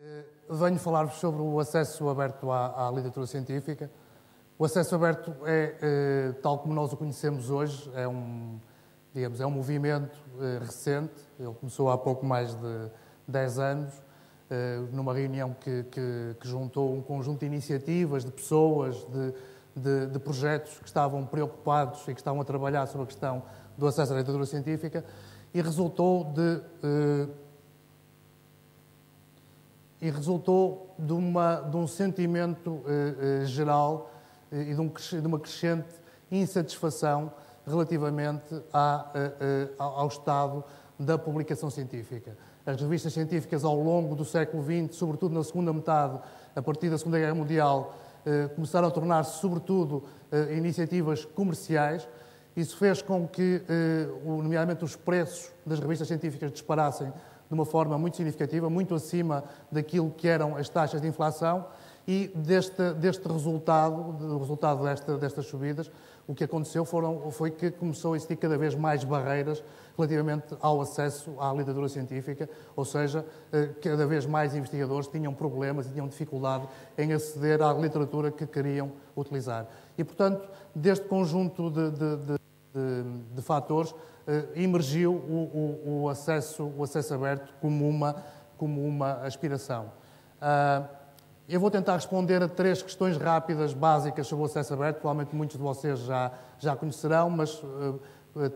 Eh, venho falar-vos sobre o acesso aberto à, à, literatura científica. O acesso aberto é, eh, tal como nós o conhecemos hoje, é um, digamos, é um movimento eh, recente. Ele começou há pouco mais de 10 anos, numa reunião que, que, que, juntou um conjunto de iniciativas, de pessoas, de, de, de, projetos que estavam preocupados e que estavam a trabalhar sobre a questão do acesso à literatura científica e resultou de e resultou de, uma, de um sentimento eh, eh, geral eh, e de, um, de, uma crescente insatisfação relativamente à, ao estado da publicação científica. As revistas científicas, ao longo do século XX, sobretudo na segunda metade, a partir da Segunda Guerra Mundial, começaram a tornar-se, sobretudo, iniciativas comerciais. Isso fez com que, nomeadamente, os preços das revistas científicas disparassem de uma forma muito significativa, muito acima daquilo que eram as taxas de inflação, e deste, deste resultado, do resultado desta, destas subidas, o que aconteceu foram, foi que começou a existir cada vez mais barreiras relativamente ao acesso à literatura científica, ou seja, eh, cada vez mais investigadores tinham problemas e tinham dificuldade em aceder à literatura que queriam utilizar. E, portanto, deste conjunto de, de, de, de fatores, emergiu o, o, o, acesso, o acesso aberto como uma, como uma aspiração. Uh, eu vou tentar responder a três questões rápidas, básicas sobre o acesso aberto. Provavelmente muitos de vocês já, já conhecerão, mas uh,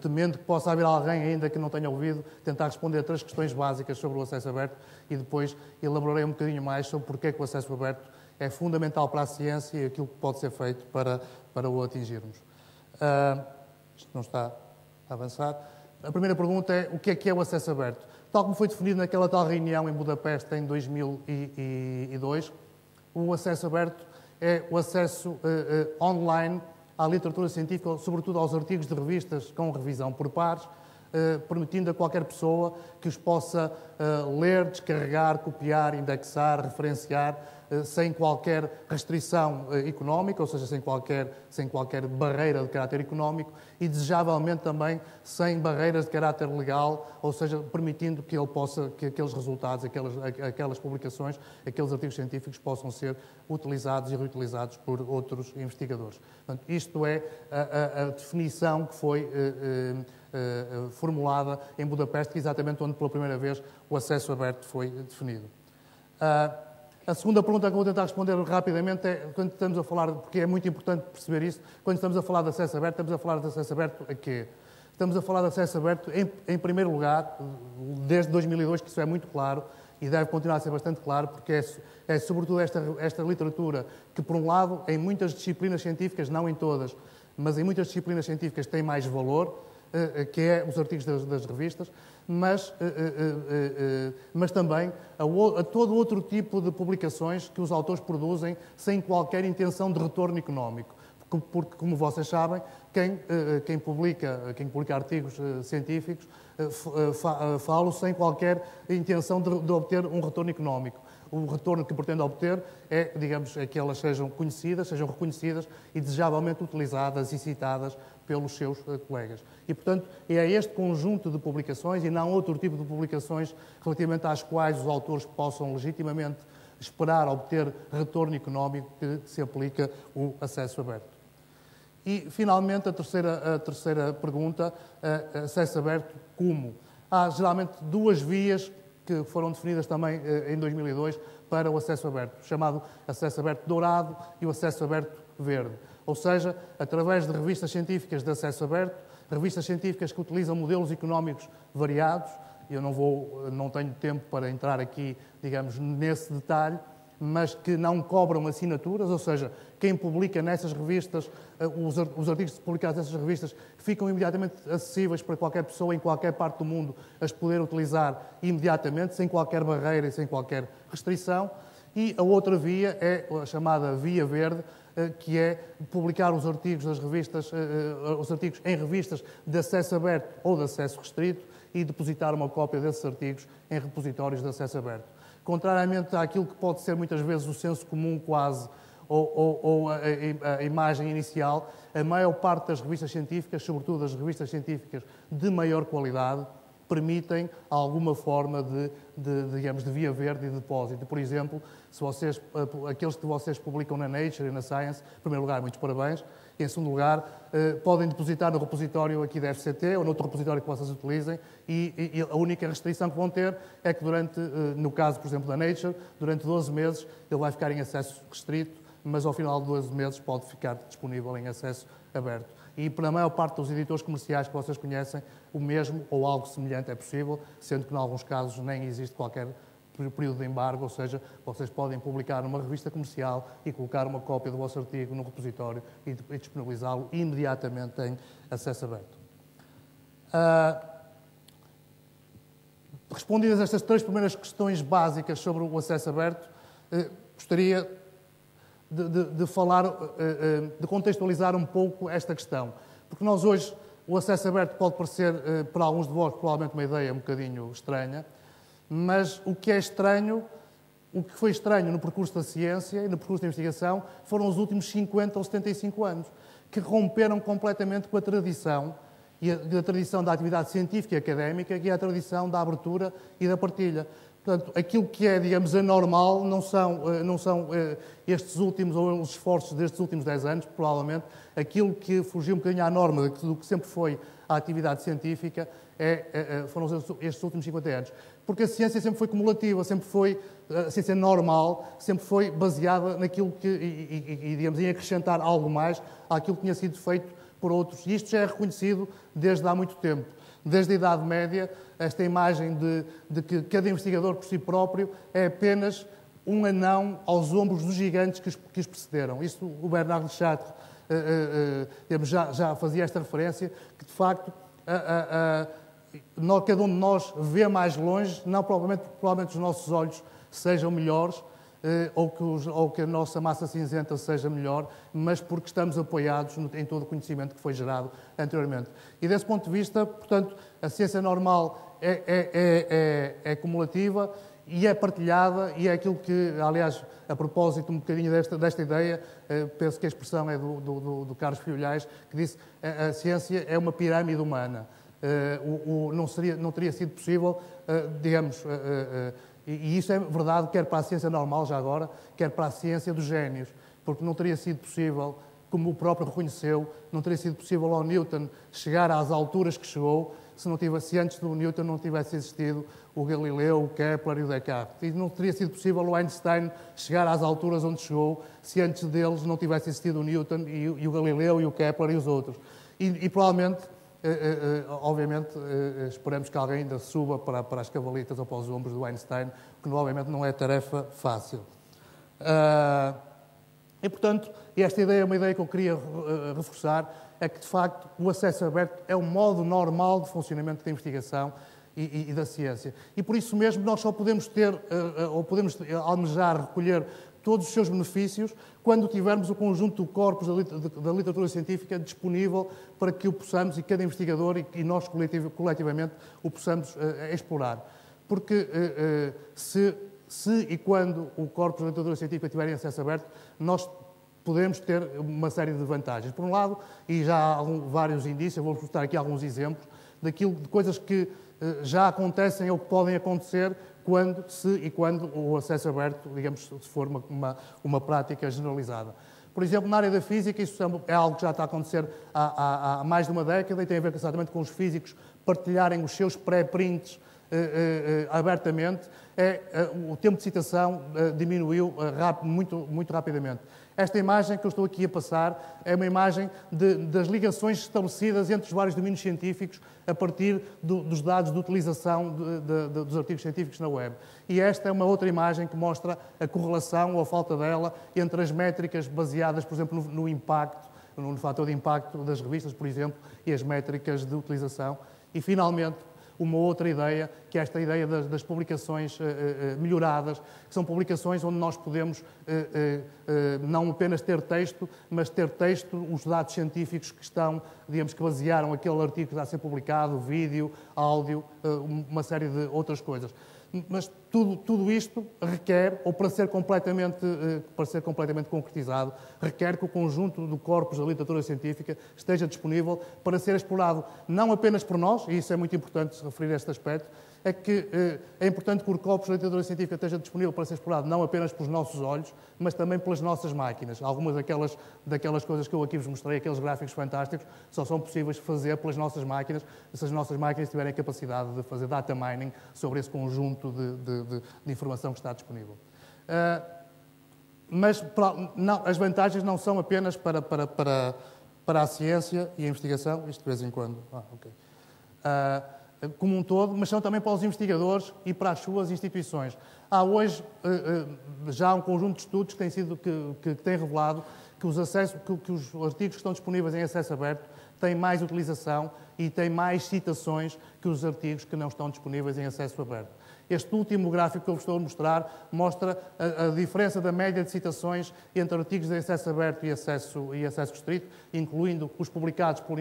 temendo que possa haver alguém ainda que não tenha ouvido, tentar responder a três questões básicas sobre o acesso aberto e depois elaborarei um bocadinho mais sobre porque é que o acesso aberto é fundamental para a ciência e aquilo que pode ser feito para, para o atingirmos. Uh, isto não está avançar. A primeira pergunta é o que é que é o acesso aberto? Tal como foi definido naquela tal reunião em Budapeste em 2002, o acesso aberto é o acesso uh, uh, online à literatura científica, sobretudo aos artigos de revistas com revisão por pares, uh, permitindo a qualquer pessoa que os possa ler, descarregar, copiar, indexar, referenciar sem qualquer restrição eh, económica, ou seja, sem qualquer, sem qualquer barreira de caráter económico e, desejavelmente, também sem barreiras de caráter legal, ou seja, permitindo que ele possa, que aqueles resultados, aquelas, aquelas publicações, aqueles artigos científicos possam ser utilizados e reutilizados por outros investigadores. Portanto, isto é a, a, a definição que foi eh, eh, formulada em Budapeste, exatamente onde pela primeira vez o acesso aberto foi definido. Uh, a segunda pergunta que vou tentar responder rapidamente é, quando estamos a falar, porque é muito importante perceber isso, quando estamos a falar de acesso aberto, estamos a falar de acesso aberto a quê? Estamos a falar de acesso aberto, em, em primeiro lugar, desde 2002, que isso é muito claro, e deve continuar a ser bastante claro, porque é, é sobretudo esta, esta literatura que, por um lado, em muitas disciplinas científicas, não em todas, mas em muitas disciplinas científicas tem mais valor, eh, eh, que é os artigos das, das revistas, mas, eh, mas também a, a, todo outro tipo de publicações que os autores produzem sem qualquer intenção de retorno económico. Porque, porque como vocês sabem, quem, quem, publica, quem publica artigos científicos fala sem qualquer intenção de, de obter um retorno económico o retorno que pretende obter é, digamos, é que elas sejam conhecidas, sejam reconhecidas e desejavelmente utilizadas e citadas pelos seus uh, colegas. E, portanto, é este conjunto de publicações e não outro tipo de publicações relativamente às quais os autores possam legitimamente esperar obter retorno económico que se aplica o acesso aberto. E, finalmente, a terceira, a terceira pergunta, uh, acesso aberto como? Há geralmente duas vias que foram definidas também uh, em 2002 para o acesso aberto, chamado acesso aberto dourado e o acesso aberto verde ou seja, através de revistas científicas de acesso aberto, revistas científicas que utilizam modelos económicos variados. Eu não vou, não tenho tempo para entrar aqui, digamos, nesse detalhe, mas que não cobram assinaturas, ou seja, quem publica nessas revistas, eh, os artigos publicados nessas revistas ficam imediatamente acessíveis para qualquer pessoa em qualquer parte do mundo as poder utilizar imediatamente, sem qualquer barreira e sem qualquer restrição. E a outra via é a chamada via verde, eh, que é publicar os artigos das revistas, eh, os artigos em revistas de acesso aberto ou de acesso restrito e depositar uma cópia desses artigos em repositórios de acesso aberto. Contrariamente àquilo que pode ser muitas vezes o senso comum quase ou, ou, ou a, a, imagem inicial, a maior parte das revistas científicas, sobretudo as revistas científicas de maior qualidade, permitem alguma forma de, de, digamos, de via verde e de depósito. Por exemplo, se vocês, aqueles que vocês publicam na Nature e na Science, em primeiro lugar, muitos parabéns. E, em segundo lugar, eh, podem depositar no repositório aqui da FCT ou noutro repositório que vocês utilizem e, e, a única restrição que vão ter é que durante, eh, no caso, por exemplo, da Nature, durante 12 meses ele vai ficar em acesso restrito, mas ao final de 12 meses pode ficar disponível em acesso aberto. E para a maior parte dos editores comerciais que vocês conhecem, o mesmo ou algo semelhante é possível, sendo que, em alguns casos, nem existe qualquer período de embargo, ou seja, vocês podem publicar numa revista comercial e colocar uma cópia do vosso artigo no repositório e, disponibilizá-lo imediatamente em acesso aberto. Uh, respondidas estas três primeiras questões básicas sobre o acesso aberto, uh, gostaria de, de, de falar, uh, de contextualizar um pouco esta questão. Porque nós hoje, o acesso aberto pode parecer, para alguns de vós, provavelmente uma ideia um bocadinho estranha, mas o que é estranho, o que foi estranho no percurso da ciência e no percurso da investigação foram os últimos 50 ou 75 anos, que romperam completamente com a tradição, e a, a tradição da atividade científica e académica, que é a tradição da abertura e da partilha. Portanto, aquilo que é, digamos, anormal não são, eh, não são eh, estes últimos, ou os esforços destes últimos 10 anos, provavelmente. Aquilo que fugiu um bocadinho à norma do que sempre foi a atividade científica é, é, foram estes últimos 50 anos. Porque a ciência sempre foi cumulativa, sempre foi, a ciência normal, sempre foi baseada naquilo que, e, e, e digamos, em acrescentar algo mais àquilo que tinha sido feito por outros. E isto já é reconhecido desde há muito tempo. Desde a Idade Média, esta imagem de, de que cada investigador por si próprio é apenas um anão aos ombros dos gigantes que os, que os precederam. Isso o Bernard de Chartres uh, uh, uh, já, já, fazia esta referência, que de facto nós, cada um de nós vê mais longe, não provavelmente provavelmente os nossos olhos sejam melhores, ou que, os, ou que, a nossa massa cinzenta seja melhor, mas porque estamos apoiados em todo o conhecimento que foi gerado anteriormente. E desse ponto de vista, portanto, a ciência normal é, é, é, é, é cumulativa e é partilhada, e é aquilo que, aliás, a propósito um bocadinho desta, desta ideia, eh, penso que a expressão é do, do, do Carlos Fiolhais, que disse a, a ciência é uma pirâmide humana. Uh, o, o, não, seria, não teria sido possível, uh, digamos, uh, e, e isso é verdade quer para a ciência normal, já agora, quer para a ciência dos génios, porque não teria sido possível, como o próprio reconheceu, não teria sido possível ao Newton chegar às alturas que chegou se, não tivesse, se antes do Newton não tivesse existido o Galileu, o Kepler e o Descartes. E não teria sido possível o Einstein chegar às alturas onde chegou se antes deles não tivesse existido o Newton e, e o Galileu e o Kepler e os outros. E, e provavelmente, obviamente, eh, eh, esperamos que alguém ainda suba para, para as cavalitas ou para os ombros do Einstein, que obviamente não é tarefa fácil. Uh, e, portanto, esta ideia é uma ideia que eu queria reforçar, é que, de facto, o acesso aberto é o modo normal de funcionamento da investigação e, e, da ciência. E, por isso mesmo, nós só podemos ter, ou podemos almejar recolher todos os seus benefícios quando tivermos o conjunto do corpus da literatura científica disponível para que o possamos, e cada investigador e nós coletivamente, o possamos uh, explorar. Porque uh, uh, se, se, e quando o corpus da literatura científica tiver acesso aberto, nós podemos ter uma série de vantagens. Por um lado, e já há vários indícios, vou mostrar aqui alguns exemplos, daquilo, de coisas que eh, já acontecem ou que podem acontecer quando, se e quando o acesso aberto, digamos, se for uma, uma, uma prática generalizada. Por exemplo, na área da física, isso é algo que já está a acontecer há, há, há mais de uma década e tem a ver exatamente com os físicos partilharem os seus pré-prints eh, eh, eh, abertamente, é, o tempo de citação diminuiu muito, muito rapidamente. Esta imagem que eu estou aqui a passar é uma imagem de, das ligações estabelecidas entre os vários domínios científicos a partir do, dos dados de utilização de, de, dos artigos científicos na web. E esta é uma outra imagem que mostra a correlação ou a falta dela entre as métricas baseadas, por exemplo, no, no impacto, no fator de impacto das revistas, por exemplo, e as métricas de utilização. E, finalmente, uma outra ideia, que é esta ideia das, das publicações uh, uh, melhoradas, que são publicações onde nós podemos não apenas ter texto, mas ter texto, os dados científicos que estão, digamos, que basearam aquele artigo que está a ser publicado, vídeo, áudio, uma série de outras coisas. Mas tudo, tudo isto requer, ou para ser, completamente, eh, para ser completamente concretizado, requer que o conjunto do corpus da literatura científica esteja disponível para ser explorado não apenas por nós, e isso é muito importante referir este aspecto, é que eh, é importante que o corpus da literatura científica esteja disponível para ser explorado não apenas pelos nossos olhos, mas também pelas nossas máquinas. Algumas daquelas, daquelas coisas que eu aqui vos mostrei, aqueles gráficos fantásticos, só são possíveis fazer pelas nossas máquinas, se as nossas máquinas tiverem a capacidade de fazer data mining sobre esse conjunto de, de, de, de informação que está disponível. Uh, mas não, as vantagens não são apenas para, para, para, para a ciência e a investigação, isto de vez em quando. Ah, okay. uh, como um todo, mas são também para os investigadores e para as suas instituições. Há hoje eh, eh, já um conjunto de estudos que têm, sido, que, que têm revelado que os, que, que os artigos que estão disponíveis em acesso aberto têm mais utilização e têm mais citações que os artigos que não estão disponíveis em acesso aberto. Este último gráfico que eu vos estou a mostrar mostra a, a diferença da média de citações entre artigos de acesso aberto e acesso, e acesso restrito, incluindo os publicados por,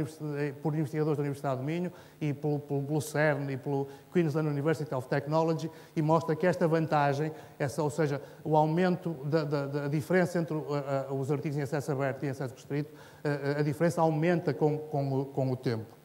por investigadores da Universidade do Minho e pelo, pelo, pelo, CERN e pelo Queensland University of Technology, e mostra que esta vantagem, essa, ou seja, o aumento da, da, da diferença entre uh, uh, os artigos em acesso aberto e acesso restrito, a diferença aumenta com, com, com o tempo.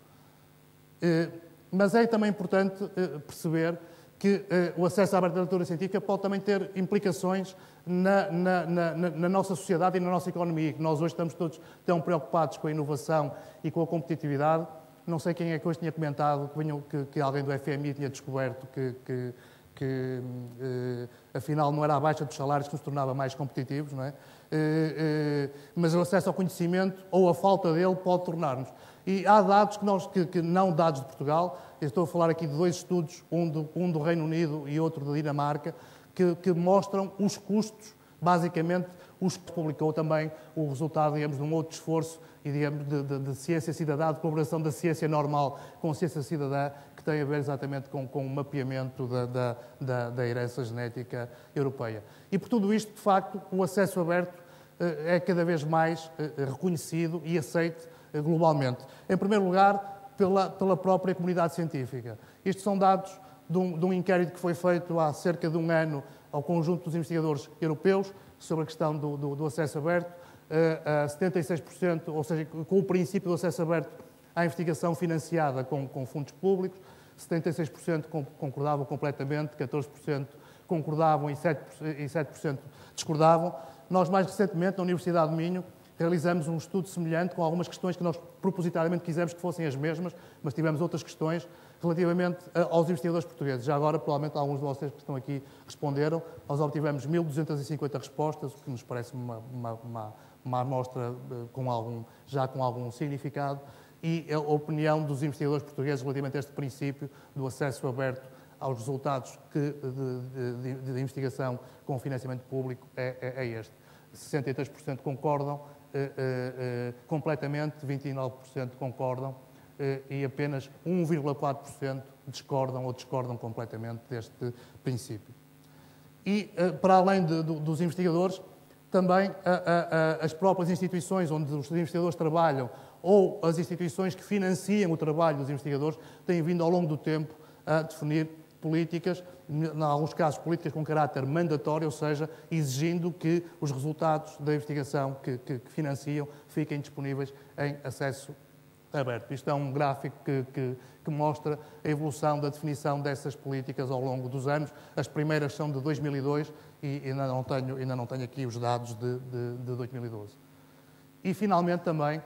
Mas é também importante perceber que eh, o acesso à literatura científica pode também ter implicações na, na, na, na, nossa sociedade e na nossa economia, que nós hoje estamos todos tão preocupados com a inovação e com a competitividade. Não sei quem é que hoje tinha comentado que, que, que alguém do FMI tinha descoberto que, que, que eh, afinal não era a baixa dos salários que nos tornava mais competitivos, não é? Eh, mas o acesso ao conhecimento ou a falta dele pode tornar-nos. E há dados que, nós, que, que não dados de Portugal, estou a falar aqui de dois estudos, um do, um do Reino Unido e outro da Dinamarca, que, que mostram os custos, basicamente, os que publicou também o resultado, digamos, de um outro esforço e, digamos, de, de, de, ciência cidadã, de colaboração da ciência normal com ciência cidadã, que tem a ver exatamente com, com o mapeamento da, da, da, da herança genética europeia. E por tudo isto, de facto, o acesso aberto eh, é cada vez mais eh, reconhecido e aceito eh, globalmente. Em primeiro lugar, pela, pela própria comunidade científica. Estes são dados de um, de um inquérito que foi feito há cerca de um ano ao conjunto dos investigadores europeus sobre a questão do, do, do acesso aberto. Uh, uh, 76%, ou seja, com o princípio do acesso aberto à investigação financiada com, com fundos públicos, 76% concordavam completamente, 14% concordavam e 7%, e 7 discordavam. Nós, mais recentemente, na Universidade do Minho, realizamos um estudo semelhante com algumas questões que nós propositadamente quisemos que fossem as mesmas, mas tivemos outras questões relativamente aos investigadores portugueses. Já agora, provavelmente, alguns de vocês que estão aqui responderam. Nós obtivemos 1.250 respostas, o que nos parece uma, uma, uma, uma amostra eh, com algum, já com algum significado, e a opinião dos investigadores portugueses relativamente a este princípio do acesso aberto aos resultados que, de, de, de, investigação com financiamento público é, é, é este. 63% concordam, eh, eh, completamente, 29% concordam e apenas 1,4% discordam ou discordam completamente deste princípio. E, para além de, de, dos investigadores, também as próprias instituições onde os investigadores trabalham ou as instituições que financiam o trabalho dos investigadores têm vindo ao longo do tempo a definir políticas, em alguns casos políticas com caráter mandatório, ou seja, exigindo que os resultados da investigação que, que, que financiam fiquem disponíveis em acesso aberto. Isto é um gráfico que, que, que, mostra a evolução da definição dessas políticas ao longo dos anos. As primeiras são de 2002 e ainda não tenho, ainda não tenho aqui os dados de, de, de 2012. E, finalmente, também,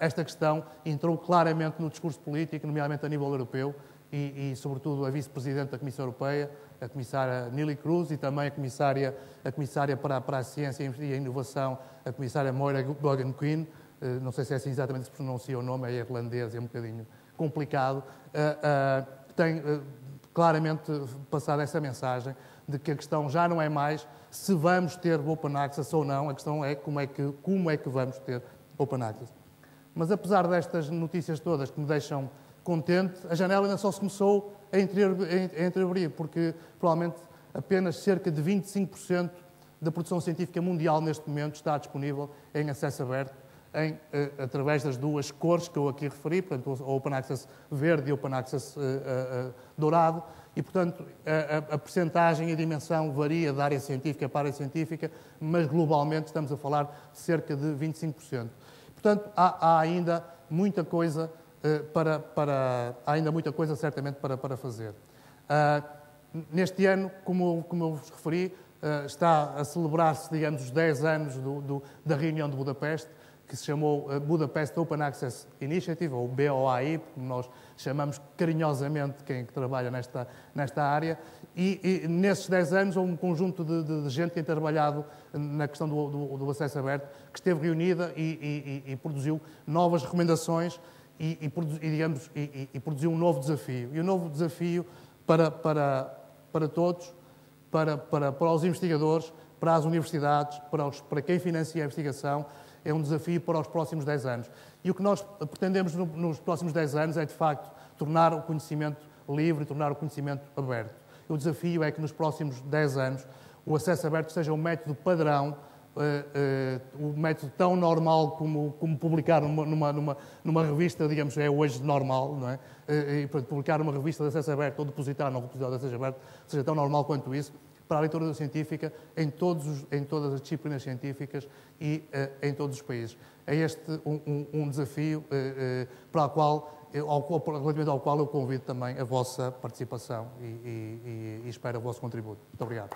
esta questão entrou claramente no discurso político, nomeadamente a nível europeu, e, e sobretudo, a vice-presidente da Comissão Europeia, a comissária Nili Cruz, e também a comissária, a comissária para, para a Ciência e a Inovação, a comissária Moira Bogan Quinn, eh, não sei se é assim exatamente se pronuncia o nome, é irlandês, é um bocadinho complicado, eh, eh, tem claramente passado essa mensagem de que a questão já não é mais se vamos ter Open Access ou não, a questão é como é que, como é que vamos ter Open Access. Mas apesar destas notícias todas que me deixam contente, a janela ainda só se começou a entreabrir, porque provavelmente apenas cerca de 25% da produção científica mundial neste momento está disponível em acesso aberto. em, eh, através das duas cores que eu aqui referi, portanto, o Open Access verde e o Open Access uh, uh, dourado, e, portanto, a, a, percentagem e a dimensão varia da área científica para a área científica, mas globalmente estamos a falar de cerca de 25%. Portanto, há, há ainda muita coisa uh, para, para, há ainda muita coisa certamente para, para fazer. neste ano, como, como eu vos referi, está a celebrar-se, digamos, os 10 anos do, do, da reunião de Budapeste, que se chamou eh, Budapest Open Access Initiative, ou BOAI, como nós chamamos carinhosamente quem trabalha nesta, nesta área. E, e nesses 10 anos um conjunto de, de, de, gente que tem trabalhado na questão do, do, do acesso aberto, que esteve reunida e, e, e produziu novas recomendações e, digamos, e, produziu um novo desafio. E um novo desafio para, para, para todos, para, para, para os investigadores, para as universidades, para, os, para quem financia a investigação, é um desafio para os próximos 10 anos. E o que nós pretendemos nos próximos 10 anos é, de facto, tornar o conhecimento livre, tornar o conhecimento aberto. O desafio é que nos próximos 10 anos o acesso aberto seja um método padrão, uh, uh, um método tão normal como, como publicar numa, numa, numa, numa, revista, digamos, é hoje normal, não é? Uh, e, portanto, publicar uma revista de acesso aberto ou depositar num repositório de acesso aberto seja tão normal quanto isso para a literatura científica em, todos os, em todas as disciplinas científicas e em todos os países. É este um, um, um desafio para o qual, ao, relativamente ao qual eu convido também a vossa participação e, e, e espero o vosso contributo. Muito obrigado.